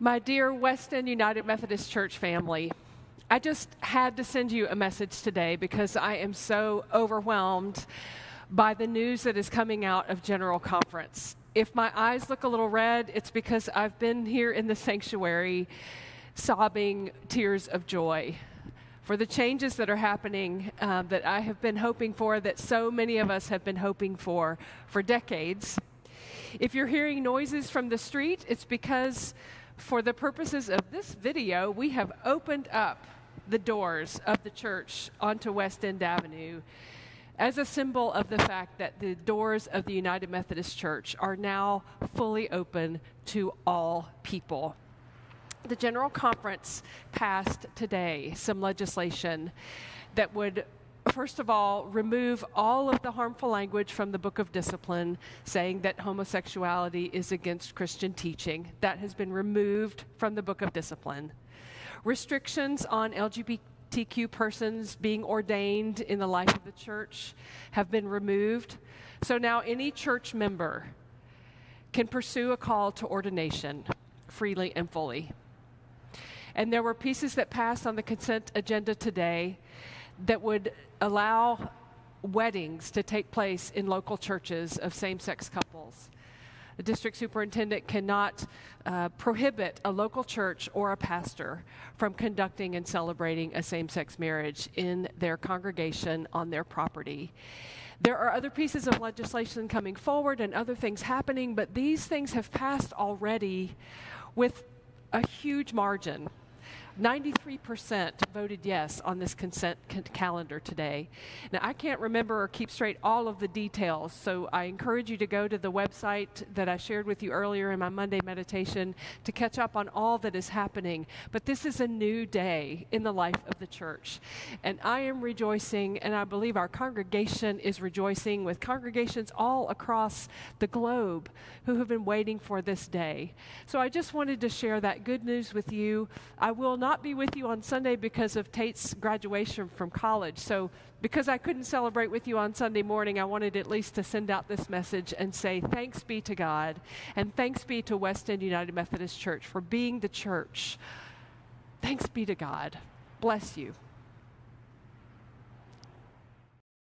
My dear West End United Methodist Church family, I just had to send you a message today because I am so overwhelmed by the news that is coming out of General Conference. If my eyes look a little red, it's because I've been here in the sanctuary sobbing tears of joy for the changes that are happening uh, that I have been hoping for, that so many of us have been hoping for for decades. If you're hearing noises from the street, it's because for the purposes of this video, we have opened up the doors of the church onto West End Avenue as a symbol of the fact that the doors of the United Methodist Church are now fully open to all people. The General Conference passed today some legislation that would first of all, remove all of the harmful language from the book of discipline saying that homosexuality is against Christian teaching. That has been removed from the book of discipline. Restrictions on LGBTQ persons being ordained in the life of the church have been removed. So now any church member can pursue a call to ordination freely and fully. And there were pieces that passed on the consent agenda today that would allow weddings to take place in local churches of same sex couples. The district superintendent cannot uh, prohibit a local church or a pastor from conducting and celebrating a same sex marriage in their congregation on their property. There are other pieces of legislation coming forward and other things happening, but these things have passed already with a huge margin. 93% voted yes on this consent calendar today. Now, I can't remember or keep straight all of the details, so I encourage you to go to the website that I shared with you earlier in my Monday meditation to catch up on all that is happening. But this is a new day in the life of the church. And I am rejoicing, and I believe our congregation is rejoicing with congregations all across the globe who have been waiting for this day. So I just wanted to share that good news with you. I will not be with you on Sunday because of Tate's graduation from college. So, because I couldn't celebrate with you on Sunday morning, I wanted at least to send out this message and say thanks be to God and thanks be to West End United Methodist Church for being the church. Thanks be to God. Bless you.